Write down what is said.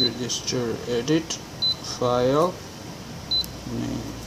register edit file. Name.